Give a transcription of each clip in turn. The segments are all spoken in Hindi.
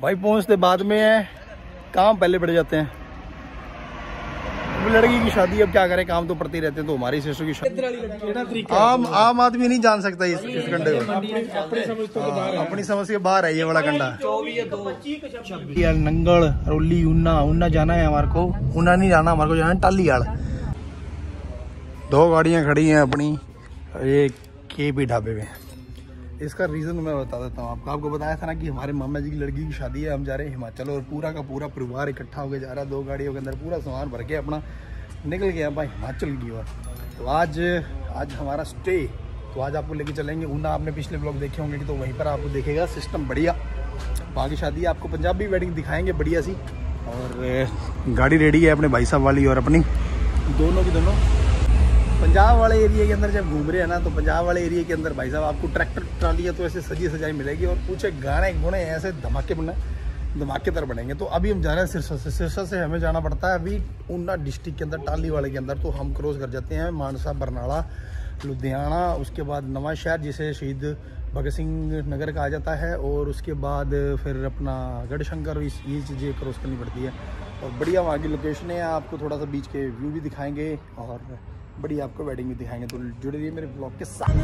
भाई पहुँचते बाद में है। काम पहले बढ़ जाते हैं। लड़की की शादी अब क्या करें? काम तो पड़ते रहते हैं तो हमारी सिस्टर की शादी। आम आम आदमी नहीं जान सकता इस, इस कंडे को। हाँ, अपनी समझ के बाहर है ये वाला कंडा। यार नंगल रोली उन्ना उन्ना जाना है हमारे को। उन्ना नहीं जाना हमारे को जाना है टाली यार दो गाड़ियाँ खड़ी हैं अपनी। ये के पी ढाबे में। इसका रीज़न मैं बता देता हूँ आपको। आपको बताया था ना कि हमारे मामा जी की लड़की की शादी है, हम जा रहे हैं हिमाचल और पूरा का पूरा परिवार इकट्ठा होकर जा रहा है, दो गाड़ियों के अंदर पूरा सामान भर के अपना निकल गया भाई हिमाचल की ओर। तो आज आज हमारा स्टे तो आज आपको लेके चलेंगे। ऊना आपने पिछले ब्लॉग देखे होंगे कि तो वहीं पर आपको देखेगा सिस्टम बढ़िया। वहाँ की शादी आपको पंजाबी वेडिंग दिखाएँगे, बढ़िया सी। और, गाड़ी रेडी है अपने भाई साहब वाली और अपनी। दोनों की दोनों। पंजाब वाले एरिया के अंदर जब घूम रहे हैं ना तो पंजाब वाले एरिया के अंदर भाई साहब, आपको ट्रैक्टर ट्राली है तो ऐसे सजी सजाई मिलेगी और कुछ गाने गुणे ऐसे धमाके बने धमाकेदार बनेंगे। तो अभी हम जा रहे हैं सिरसा से। सिरसा से हमें जाना पड़ता है अभी ऊना डिस्ट्रिक्ट के अंदर, टाली वाले के अंदर। तो हम क्रॉस कर जाते हैं मानसा, बरनाला, लुधियाना, उसके बाद नवा शहर, जिसे शहीद भगत सिंह नगर कहा जाता है, और उसके बाद फिर अपना गढ़शंकर ये चीज़ें क्रॉस करनी पड़ती है। और बढ़िया वहाँ की लोकेशन है, आपको थोड़ा सा बीच के व्यू भी दिखाएँगे, और बड़ी आपको वेडिंग भी दिखाएँगे तो जुड़े रहिए मेरे ब्लॉग के साथ।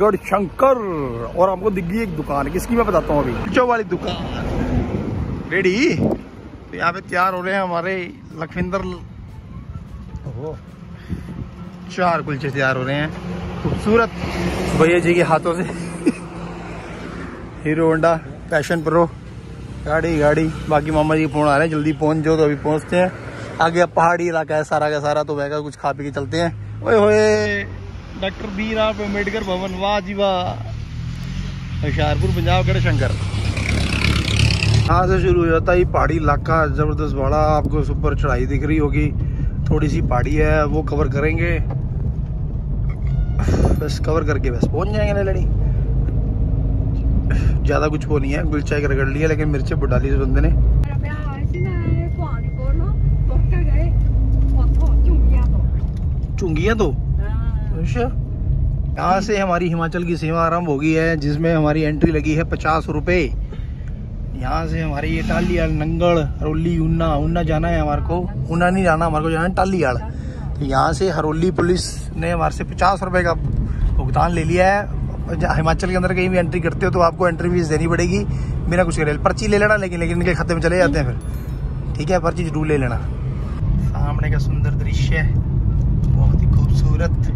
गढ़ शंकर और आपको दिख गई एक दुकान किसकी मैं बताता हूँ अभी? चो वाली दुकान। रेडी तो यहाँ पे तैयार हो रहे हैं हमारे लखविंदर चार कुलचे तैयार हो रहे हैं। खूबसूरत। भैया जी के हाथों से। हीरो होंडा पैशन प्रो गाड़ी गाड़ी। बाकी मामा जी फ़ोन आ रहे हैं जल्दी पहुँच जाओ तो अभी पहुँचते हैं। आगे अब पहाड़ी इलाका है सारा का सारा तो वह कुछ खा पी के चलते हैं। ओए होए। डॉक्टर बी राव अंबेडकर भवन वाह जी वाह। होशियारपुर पंजाब गढ़ शंकर। यहाँ से शुरू हो जाता है पहाड़ी इलाका ज़बरदस्त बड़ा आपको ऊपर चढ़ाई दिख रही होगी। थोड़ी सी पहाड़ी है वो कवर करेंगे। बस कवर करके बस पहुँच जाएँगे लड़ी। ज़्यादा कुछ वो नहीं है गुलचा एक रगड़ लिया लेकिन मिर्चे डाली इस बंदे ने। चुंगिया तो अच्छा। यहाँ से हमारी हिमाचल की सीमा आरंभ हो गई है जिसमें हमारी एंट्री लगी है पचास रुपये यहाँ से हमारी ये टालीआड़ नंगल हरोली ऊना ऊना जाना है हमारे को। ऊना नहीं जाना हमारे को जाना है टालीआड़ तो यहाँ से हरोली पुलिस ने हमारे से पचास रुपये का भुगतान ले लिया है। हिमाचल के अंदर कहीं भी एंट्री करते हो तो आपको एंट्री फ़ीस देनी पड़ेगी बिना कुछ करे पर्ची ले लेना लेकिन लेकिन इनके खाते में चले जाते हैं फिर। ठीक है पर्ची ज़रूर ले लेना। सामने का सुंदर दृश्य है बहुत ही खूबसूरत।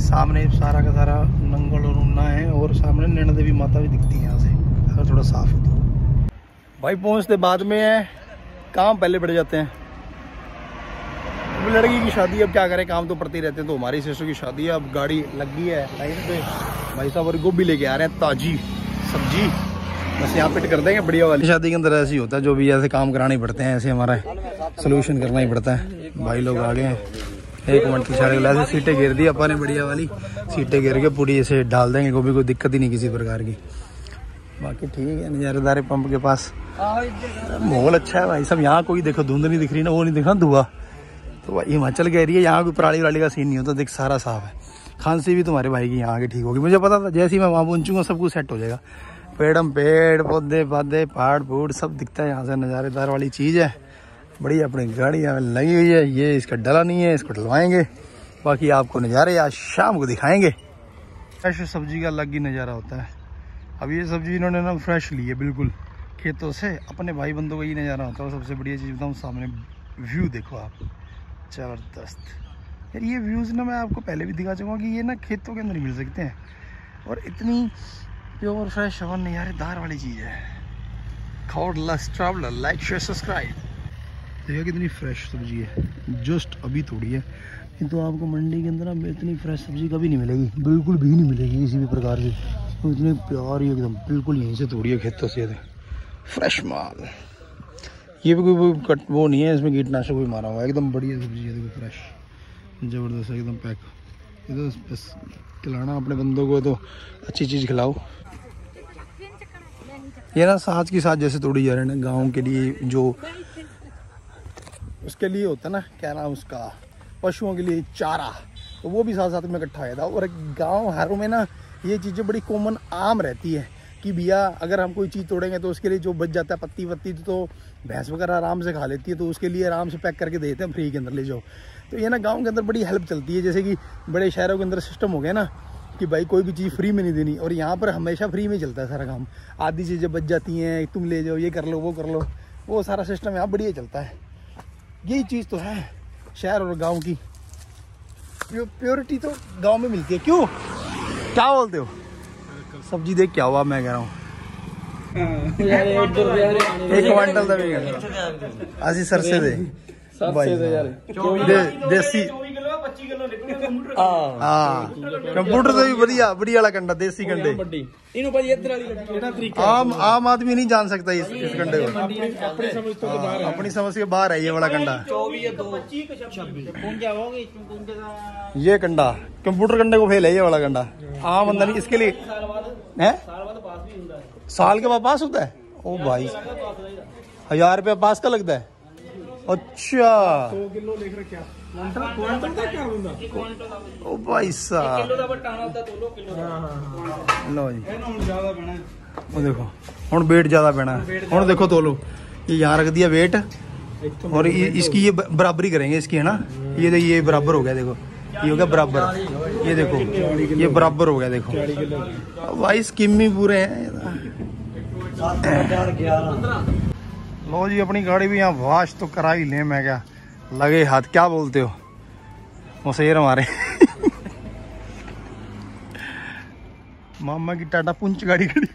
सामने सारा का सारा नंगल और उन्ना है और सामने नैना देवी माता भी दिखती है यहाँ से। अगर थोड़ा साफ़ हो तो। भाई पहुँचते बाद में है काम पहले बढ़ जाते हैं? अब लड़की की शादी, अब क्या करें, काम तो पड़ते रहते हैं तो हमारी सिस्टर की शादी है, अब गाड़ी लग गई है, लाइन पे। भाई साहब, और गोभी लेके आ रहे हैं, ताजी सब्ज़ी। बस यहाँ पिट कर देंगे, बढ़िया वाली। शादी के अंदर ऐसे ही होता है, जो भी ऐसे काम कराने पड़ते हैं, ऐसे हमारा सोल्यूशन करना ही पड़ता है। भाई लोग आ गए हैं। एक मिनट की सारे ऐसे सीटें घेर दी, अपन ने बढ़िया वाली। सीटें घेर के पूरी ऐसे डाल देंगे, गोभी कोई दिक्कत ही नहीं किसी प्रकार की। बाकी ठीक है नज़ारेदारे पंप के पास। माहौल अच्छा है भाई सब यहाँ कोई देखो धुंध नहीं दिख रही ना, वो नहीं दिख रहा, धुआ। तो भाई, हिमाचल के एरिया यहाँ कोई पराली वराली का सीन नहीं होता देख, सारा साफ़ है। खांसी भी तुम्हारे भाई की यहाँ आगे ठीक होगी। मुझे पता था, जैसे ही मैं वहाँ पहुँचूँगा, सब कुछ सेट हो जाएगा। पेड़म पेड़, पौधे पौधे पहाड़ फूड़ सब दिखता है यहाँ से, नज़ारेदार वाली चीज़ है। बड़ी अपनी गाड़ी यहाँ लगी हुई है। ये इसका डला नहीं है, इसको डलवाएँगे। बाकी आपको नज़ारे आज शाम को दिखाएँगे। फ्रेश सब्ज़ी का अलग ही नज़ारा होता है। अब ये सब्ज़ी इन्होंने ना फ्रेश ली है, बिल्कुल। खेतों से अपने भाई बंदों का ही नज़ारा होता है। सबसे बढ़िया चीज़ बताऊँ, सामने व्यू देखो आप। ज़बरदस्त। यार ये व्यूज़ ना मैं आपको पहले भी दिखा चुका कि ये ना खेतों के अंदर ही मिल सकते हैं। और इतनी प्योर फ्रेश हवन नज़ारेदार वाली चीज़ है। ट्रैवलर लाइक शेयर सब्सक्राइब देखिए कितनी फ्रेश सब्ज़ी है। जस्ट अभी थोड़ी है। ये तो आपको मंडी के अंदर ना इतनी फ्रेश सब्ज़ी कभी नहीं मिलेगी। बिल्कुल भी नहीं मिलेगी किसी भी प्रकार की। तो इतनी प्यारी एकदम, बिल्कुल यहीं से तोड़ी है खेतों से। फ्रेश माल। ये भी कोई कट, वो नहीं है, इसमें कीटनाशक भी मारा हुआ है। एकदम बढ़िया सब्ज़ी है, देखो फ्रेश ज़बरदस्त एकदम पैक ये तो बस खिलाना अपने बंदों को तो अच्छी चीज़ खिलाओ। ये ना साथ की साज जैसे तोड़ी जा रहे हैं ना, गाँव के लिए जो उसके लिए होता ना, क्या नाम उसका, पशुओं के लिए चारा तो वो भी साथ साथ में इकट्ठा आया था और गाँव, हारों में ना ये चीज़ें बड़ी कॉमन आम रहती है। कि भैया, अगर हम कोई चीज़ तोड़ेंगे तो उसके लिए जो बच जाता है पत्ती, वत्ती तो भैंस वगैरह आराम से खा लेती है तो उसके लिए आराम से पैक करके देते हैं, फ्री के अंदर ले जाओ। तो ये ना गाँव के अंदर बड़ी हेल्प चलती है, जैसे कि बड़े शहरों के अंदर सिस्टम हो गया ना, कि भाई कोई भी चीज़ फ्री में नहीं देनी, और यहाँ पर हमेशा फ्री में चलता है सारा काम। आधी चीज़ें बच जाती हैं, तुम ले जाओ, ये कर लो, वो कर लो, वो सारा सिस्टम यहाँ बढ़िया चलता है। यही चीज़ तो है शहर और गाँव की। प्योरिटी तो गाँव में मिलती है। क्यों? क्या बोलते हो? सब्ज़ी देख क्या हुआ मैं कह रहा हूँ एक क्वांटल ਦਾ ਵੀ ਅਸੀਂ ਸਰਸੇ ਦੇ ਸਰਸੇ ਦੇ ਯਾਰ ਦੇਸੀ 24 ਕਿਲੋ 25 ਕਿਲੋ ਨਿਕਲੇ ਕੰਪਿਊਟਰ ਹਾਂ ਹਾਂ ਕੰਪਿਊਟਰ ਤੋਂ ਵੀ ਵਧੀਆ ਬੜੀ ਵਾਲਾ ਕੰਡਾ ਦੇਸੀ ਕੰਡੇ ਇਹਨੂੰ ਭਾਜੀ ਇੱਧਰ ਵਾਲੀ ਕਿਹੜਾ ਤਰੀਕਾ ਆਮ ਆਮ ਆਦਮੀ ਨਹੀਂ ਜਾਣ ਸਕਦਾ ਇਸ ਇਸ ਕੰਡੇ ਨੂੰ ਆਪਣੀ ਸਮਝ ਤੋਂ ਬਾਹਰ ਹੈ अपनी समझ के बाहर है ये वाला कंडा 24 या 2 25 26 पुंजा होगी इसमें पुंजे का ये कंडा कंप्यूटर कंडे को फेल है ये वाला कंडा आम अंदर इसके लिए है साल के बाद पास होता है ओ भाई हजार रुपया पास का लगता है अच्छा 2 ਕਿਲੋ ਲਿਖ ਰੱਖਿਆ ਕੁਆਂਟਲ ਕੁਆਂਟਲ ਦਾ ਕੀ ਹੁੰਦਾ ओ भाई साहब ਦਾ ਬਟਾਣਾ ਹੁੰਦਾ ਤੋਲੋ ਕਿਲੋ ਦਾ ਹਾਂ ਹਾਂ लो जी ਇਹਨੂੰ ਹੁਣ ਜ਼ਿਆਦਾ ਬਣਾ ਉਹ ਦੇਖੋ ਹੁਣ वेट ज्यादा पैना है ਹੁਣ देखो तोलो ये यहाँ रख दिया वेट ਇੱਥੋਂ और ये, इसकी ये ब- बराबरी करेंगे इसकी है ना ये देखिए ये बराबर हो गया देखो ये हो गया बराबर ये देखो, ये बराबर हो गया, देखो। 40 ਕਿਲੋ अब भाई स्कीम ही पूरे हैं। लो जी, अपनी गाड़ी भी यहाँ वाश तो करा ही ले, मैं क्या लगे हाथ, क्या बोलते हो? मुसेर हमारे। मामा की टाटा पुंछ गाड़ी खड़ी।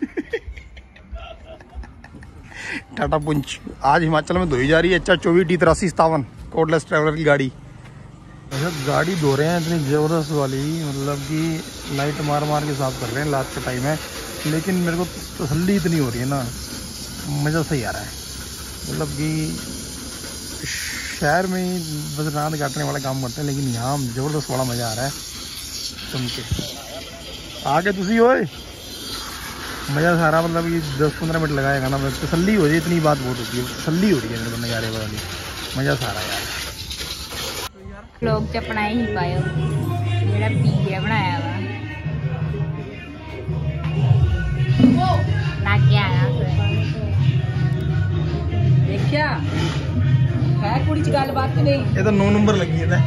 टाटा पुंछ। आज हिमाचल में धोई जा रही है अच्छा चौबीस डी तिरासी सतावन कोडलेस ट्रैवलर की गाड़ी। अच्छा गाड़ी धो रहे हैं, इतनी ज़बरदस्त वाली। मतलब कि लाइट मार मार के साफ़ कर रहे हैं लास्ट का टाइम है लेकिन मेरे को तसल्ली इतनी हो रही है ना, मज़ा सही आ रहा है। मतलब कि शहर में ही बस रात काटने वाला काम करते हैं, लेकिन यहाँ ज़बरदस्त वाला मज़ा आ रहा है, सुन के। आगे तुसी होए मज़ा सारा मतलब कि दस पंद्रह मिनट लगाएगा ना बस तसल्ली हो जाए इतनी बात बहुत होती है। तसली हो रही है मेरे को नज़ारे वाली। मज़ा सारा यार। ਲੋਕ ਚ ਆਪਣਾ ਹੀ ਪਾਇਓ ਜਿਹੜਾ ਪੀਜ਼ਾ ਬਣਾਇਆ ਵਾ। ਲੱਗ ਗਿਆ ਨਾ ਦੇਖਿਆ? ਹੈ ਕੁੜੀ ਚ ਗੱਲਬਾਤ ਨਹੀਂ? ਇਹ ਤਾਂ 9 ਨੰਬਰ ਲੱਗੀ ਨਾ